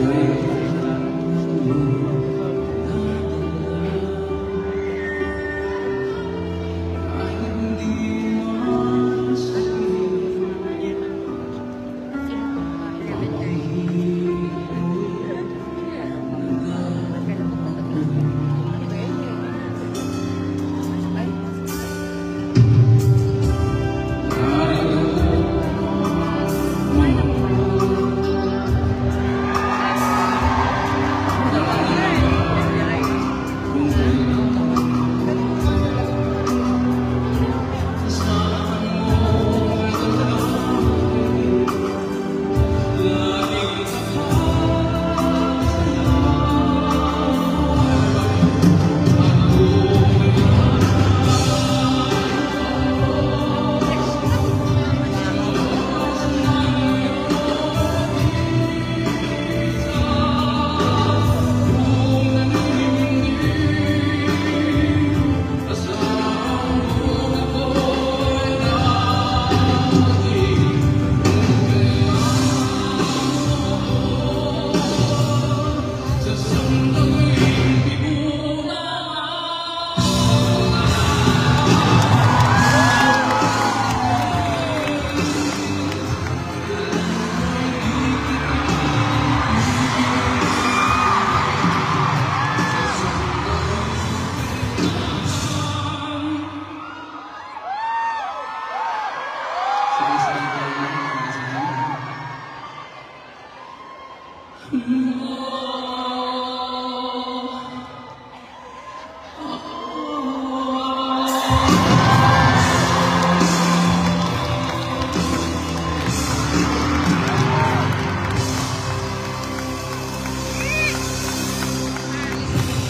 Amen.